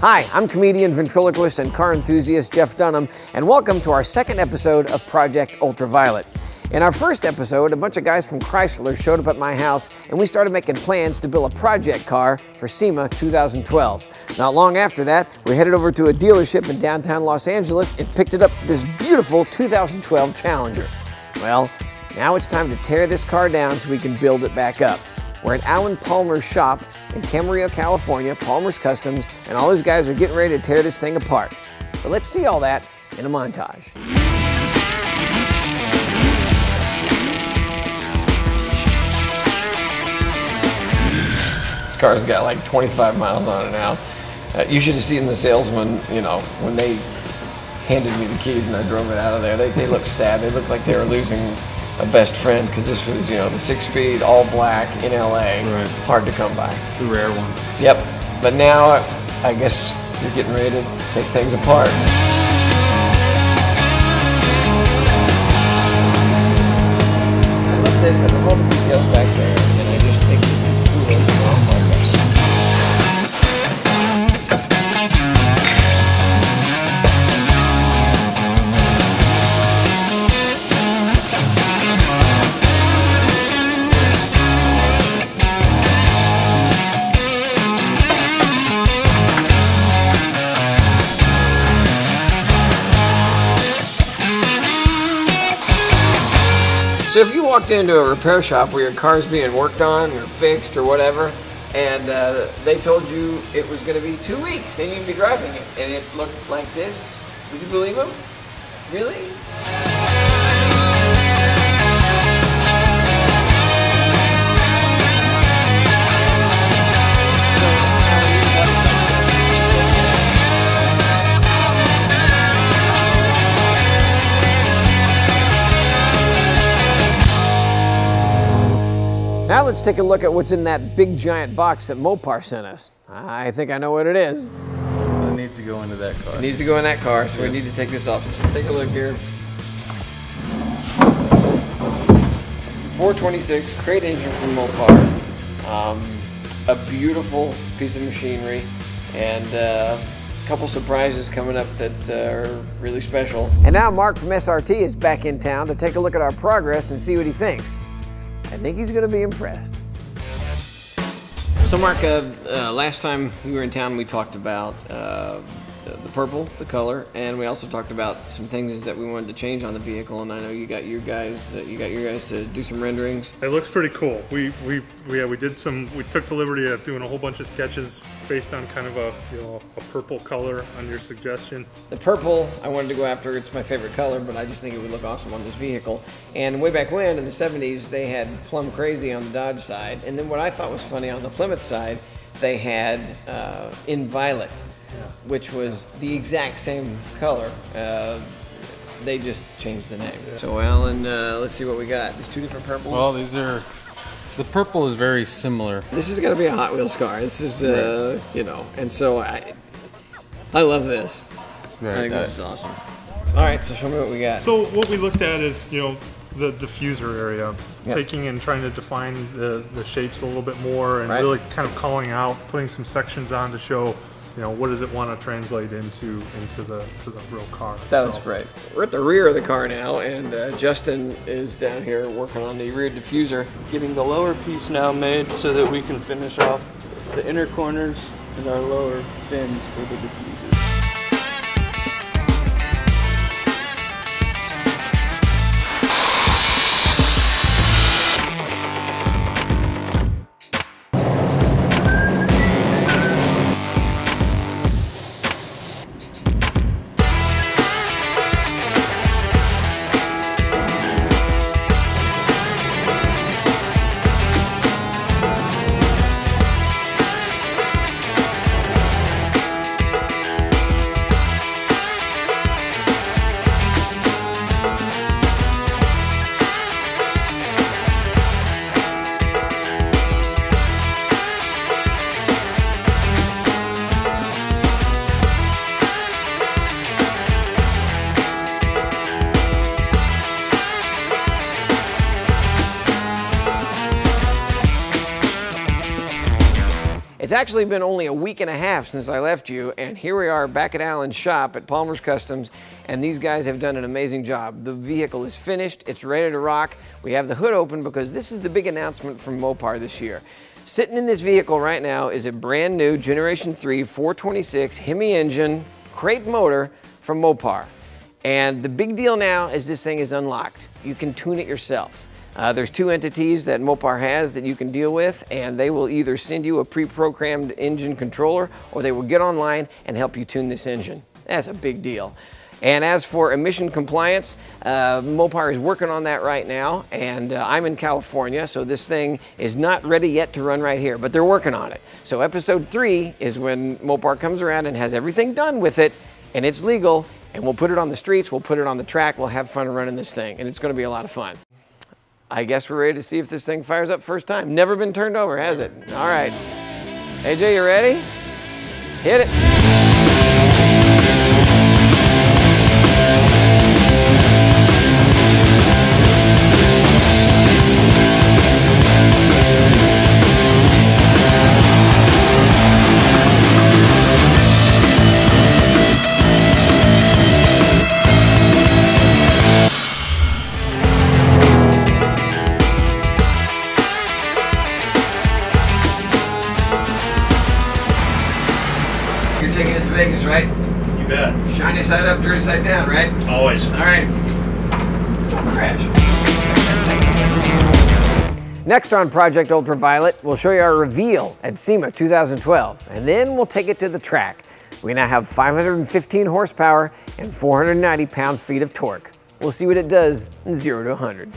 Hi, I'm comedian, ventriloquist, and car enthusiast Jeff Dunham, and welcome to our second episode of Project Ultraviolet. In our first episode, a bunch of guys from Chrysler showed up at my house and we started making plans to build a project car for SEMA 2012. Not long after that, we headed over to a dealership in downtown Los Angeles and picked it up this beautiful 2012 Challenger. Well, now it's time to tear this car down so we can build it back up. We're at Alan Palmer's shop in Camarillo, California, Palmer's Customs, and all these guys are getting ready to tear this thing apart. But let's see all that in a montage. This car's got like 25 miles on it now. Uh, you should have seen the salesman, you know, when they handed me the keys and I drove it out of there. They, they looked sad. They looked like they were losing a best friend because this was, you know, the six speed, all black in LA. Right. Hard to come by. The rare one. Yep. But now I guess you're getting ready to take things apart. I love this. I love all the details back there, So if you walked into a repair shop where your car's being worked on or fixed or whatever, and uh, they told you it was going to be two weeks and you'd be driving it, and it looked like this, would you believe them? Really? Let's take a look at what's in that big giant box that Mopar sent us. I think I know what it is. It needs to go into that car. It needs to go in that car, so we need to take this off. Let's take a look here. 426 crate engine from Mopar. Um, a beautiful piece of machinery, and uh, a couple surprises coming up that uh, are really special. And now Mark from SRT is back in town to take a look at our progress and see what he thinks. I think he's going to be impressed. So, Mark, uh, uh, last time we were in town, we talked about uh, the, the purple, the color, and we also talked about some things that we wanted to change on the vehicle. And I know you got your guys, uh, you got your guys to do some renderings. It looks pretty cool. We we we, yeah, we did some. We took the liberty of doing a whole bunch of sketches based on kind of a you know a purple color on your suggestion. The purple, I wanted to go after. It's my favorite color, but I just think it would look awesome on this vehicle. And way back when, in the 70s, they had Plum Crazy on the Dodge side. And then what I thought was funny on the Plymouth side, they had uh, In Violet, which was the exact same color. Uh, they just changed the name. So, Alan, uh, let's see what we got. There's two different purples. Well, these are. The purple is very similar. this is going to be a Hot Wheels car. This is, uh, you know, and so I, I love this. I Right. think uh, this is awesome. All right, so show me what we got. So what we looked at is you know the diffuser area, Yep. taking and trying to define the the shapes a little bit more, and Right. really kind of calling out, putting some sections on to show. You know what does it want to translate into into the to the real car? That So- looks great. We're at the rear of the car now, and uh, Justin is down here working on the rear diffuser. getting the lower piece now made so that we can finish off the inner corners and our lower fins for the diffusers. It's actually been only a week and a half since I left you, and here we are back at Alan's shop at Palmer's Customs, and these guys have done an amazing job. The vehicle is finished, it's ready to rock. We have the hood open because this is the big announcement from Mopar this year. Sitting in this vehicle right now is a brand new Generation 3 426 Hemi engine crate motor from Mopar. And the big deal now is this thing is unlocked. You can tune it yourself. Uh, there's two entities that Mopar has that you can deal with, and they will either send you a pre-programmed engine controller or they will get online and help you tune this engine. That's a big deal. And as for emission compliance, uh, Mopar is working on that right now, and uh, I'm in California, so this thing is not ready yet to run right here, but they're working on it. So episode three is when Mopar comes around and has everything done with it, and it's legal, and we'll put it on the streets, we'll put it on the track, we'll have fun running this thing, and it's gonna be a lot of fun. I guess we're ready to see if this thing fires up first time. Never been turned over, has it? All right. AJ, you ready? Hit it. Vegas, right? You bet. Shiny side up, dirty side down, right? Always. All right. Don't crash. Next on Project Ultraviolet, we'll show you our reveal at SEMA 2012, and then we'll take it to the track. We now have 515 horsepower and 490 pound-feet of torque. We'll see what it does in 0 to 100.